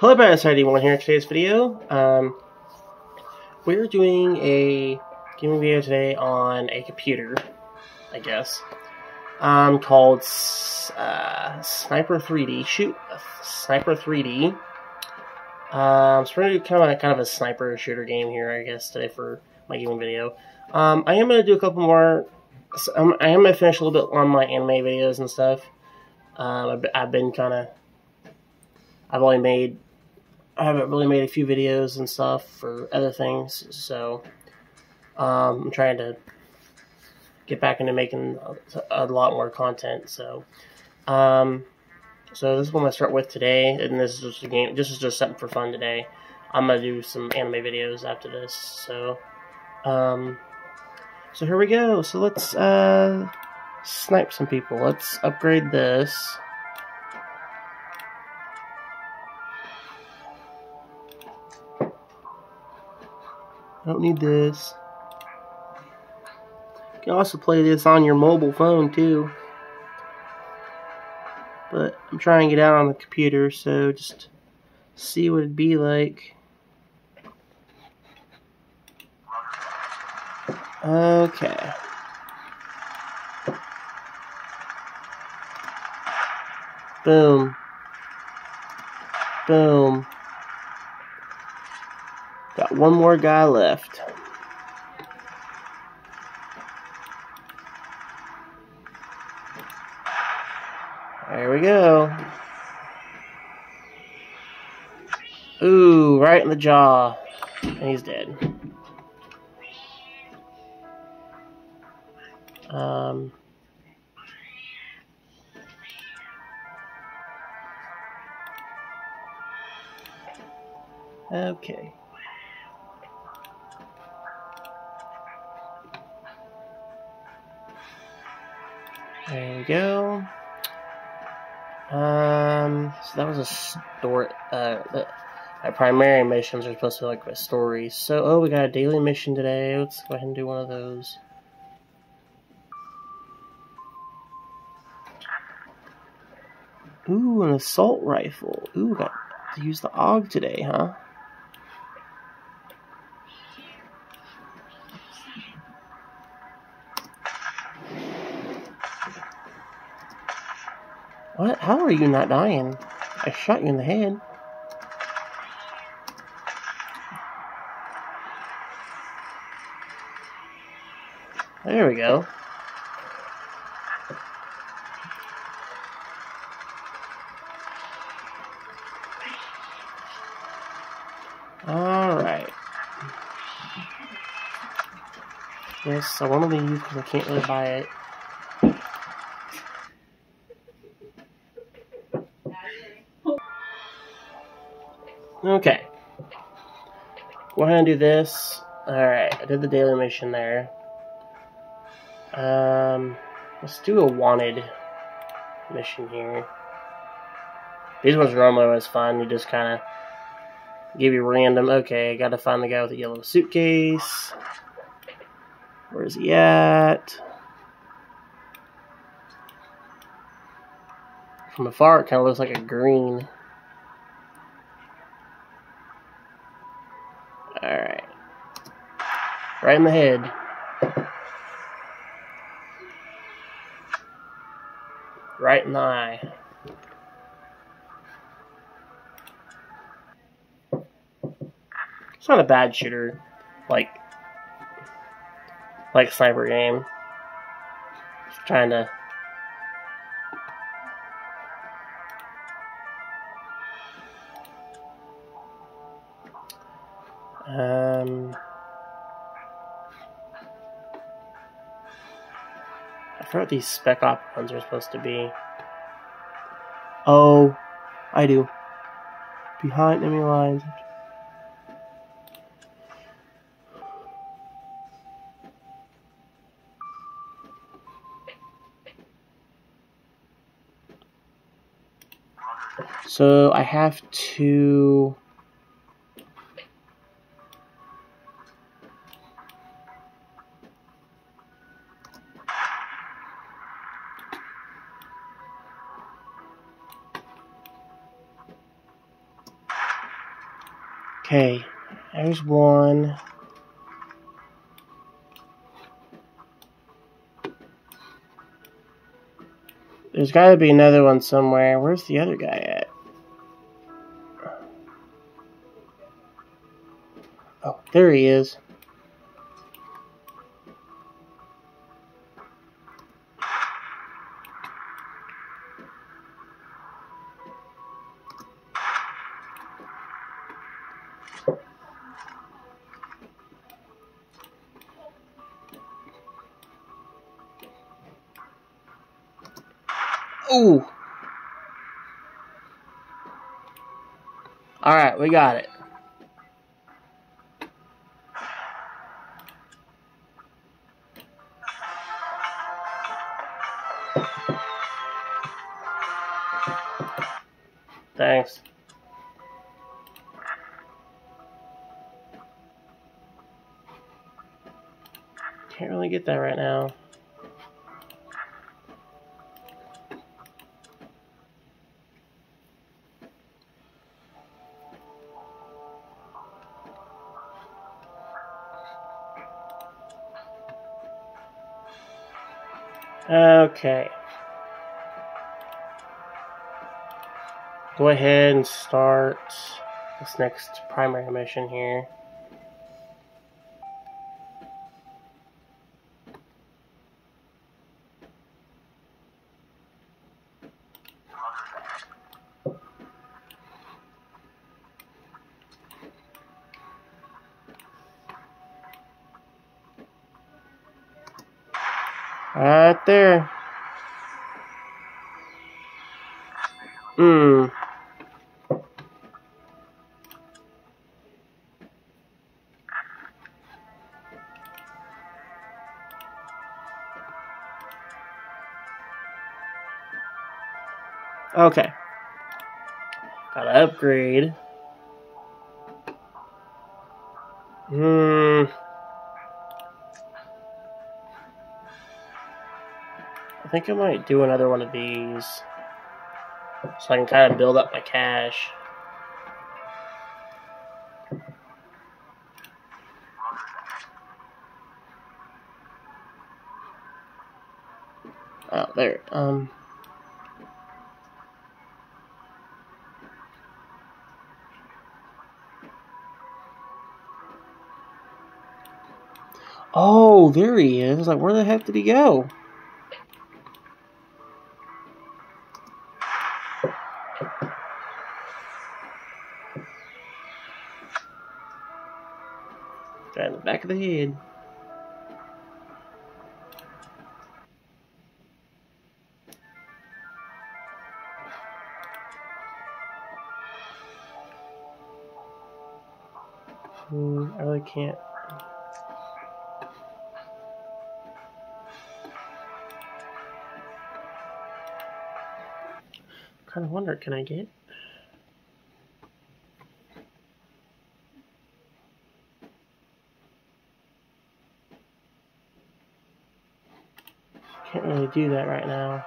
Hello it's ID1 here in today's video. Um, we're doing a gaming video today on a computer, I guess, um, called uh, Sniper 3D. Shoot, Sniper 3D. Um, so we're to do kind of, a, kind of a sniper shooter game here, I guess, today for my gaming video. Um, I am going to do a couple more, um, I am going to finish a little bit on my anime videos and stuff. Um, I've been kind of I've only made I haven't really made a few videos and stuff for other things, so um, I'm trying to get back into making a, a lot more content. So, um, so this is what I'm gonna start with today, and this is just a game. This is just something for fun today. I'm gonna do some anime videos after this. So, um, so here we go. So let's uh, snipe some people. Let's upgrade this. I don't need this. You can also play this on your mobile phone too. But I'm trying get out on the computer, so just see what it'd be like. Okay. Boom. Boom. Got one more guy left. There we go. Ooh, right in the jaw. And he's dead. Um... Okay. There we go. Um, so that was a story. Uh, our primary missions are supposed to be like stories. So, oh, we got a daily mission today. Let's go ahead and do one of those. Ooh, an assault rifle. Ooh, got to use the AUG today, huh? What? How are you not dying? I shot you in the head. There we go. Alright. Yes, I want to leave because I can't really buy it. Okay. Go ahead and do this. Alright, I did the daily mission there. Um, let's do a wanted mission here. These ones are normally always fun. You just kind of give you random. Okay, I gotta find the guy with the yellow suitcase. Where is he at? From afar, it kind of looks like a green. Alright. Right in the head. Right in the eye. It's not a bad shooter. Like, like sniper game. Just trying to I forgot what these spec op ones are supposed to be. Oh, I do. Behind enemy lines. So I have to Okay, there's one. There's got to be another one somewhere. Where's the other guy at? Oh, there he is. Ooh. All right, we got it. Thanks. Can't really get that right now. Okay. Go ahead and start this next primary mission here. Right there. Hmm. Okay. Gotta upgrade. Think I might do another one of these. So I can kind of build up my cash. Oh, there. Um. Oh, there he is. Like, where the heck did he go? Of the head. Hmm, I really can't. kind of wonder, can I get? Can't really do that right now.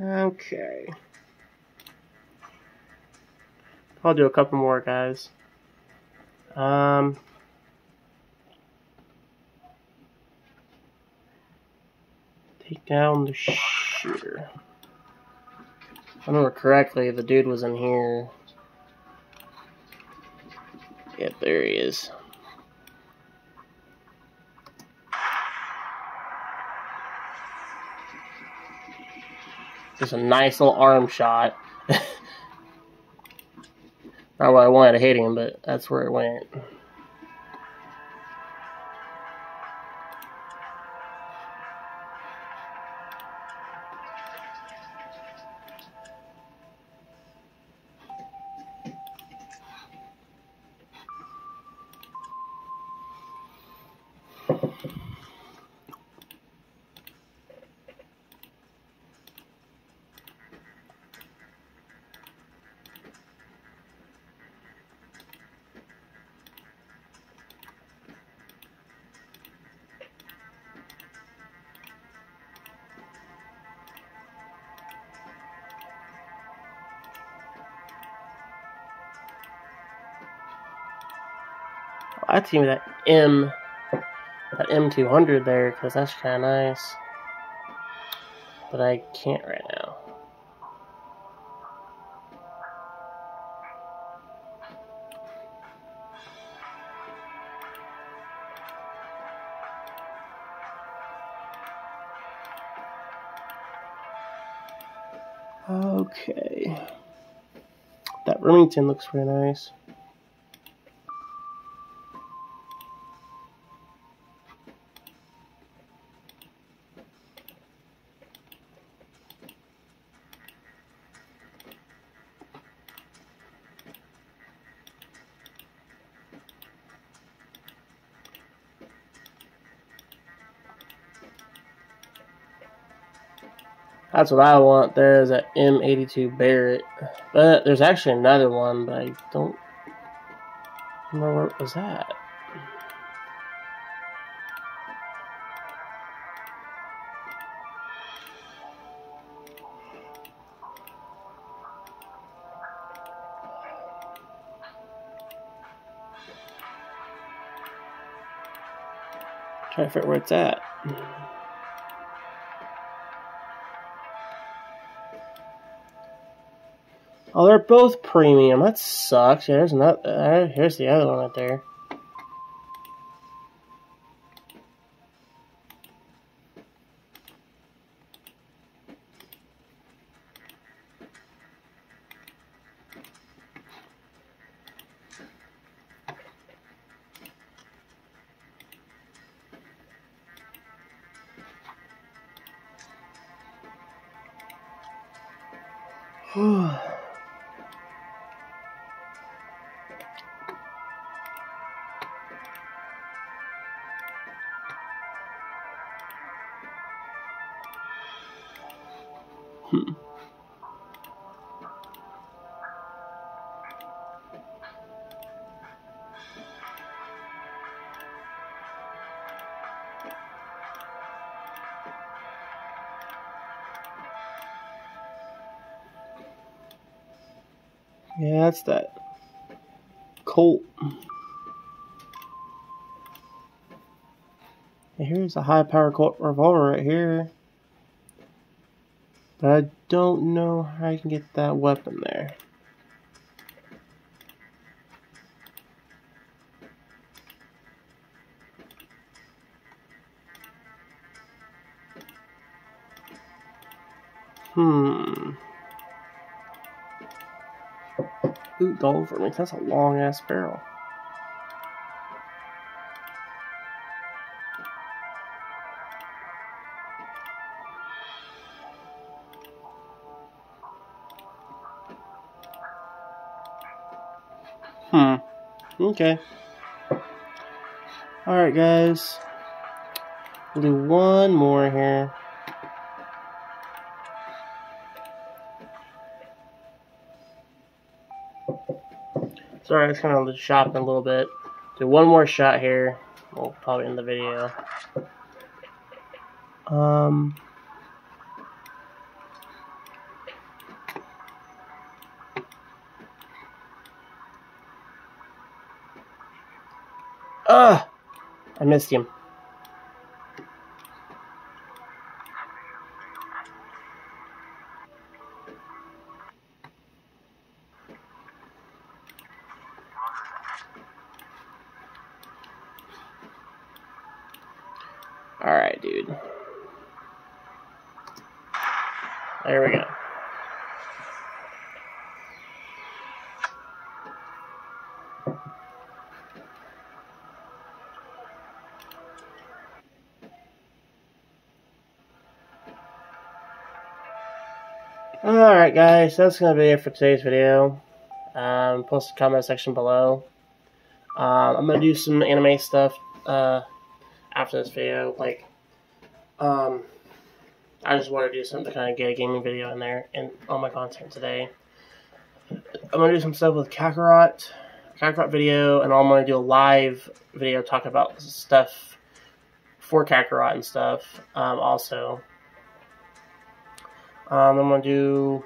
Okay. I'll do a couple more, guys. Um, down the shooter. If I remember correctly, the dude was in here. Yep, there he is. Just a nice little arm shot. Not what I wanted to hit him, but that's where it went. I'd give me that M, that M200 there, because that's kind of nice. But I can't right now. Okay. That Remington looks pretty nice. That's what I want. There's an M82 Barrett. But there's actually another one, but I don't remember what was that. Try to figure where it's at. Oh, they're both premium. That sucks. There's not. Uh, here's the other one right there. Hmm. Yeah, that's that Colt. Here's a high power Colt revolver right here. But I don't know how I can get that weapon there. Hmm. Gold for me. That's a long ass barrel. Hmm. Okay. Alright, guys. We'll do one more here. Sorry, I was kind of shopping a little bit. Do one more shot here. We'll probably end the video. Um. Ah! I missed him. Dude. There we go. Alright guys, that's going to be it for today's video. Um, post the comment section below. Um, I'm going to do some anime stuff uh, after this video. Like, um, I just want to do something to kind of get a gaming video in there and all my content today. I'm going to do some stuff with Kakarot, Kakarot video, and I'm going to do a live video talking about stuff for Kakarot and stuff um, also. Um, I'm gonna do.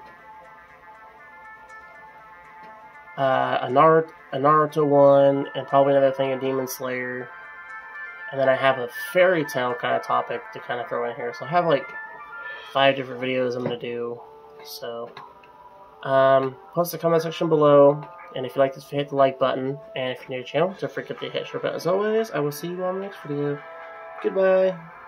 uh, a, Naruto, a Naruto one, and probably another thing a Demon Slayer. And then I have a Fairy Tail kind of topic to kind of throw in here. So I have like five different videos I'm going to do. So, um, post the comment section below. And if you like this, hit the like button. And if you're new to the channel, don't forget to hit share button. As always, I will see you on the next video. Goodbye.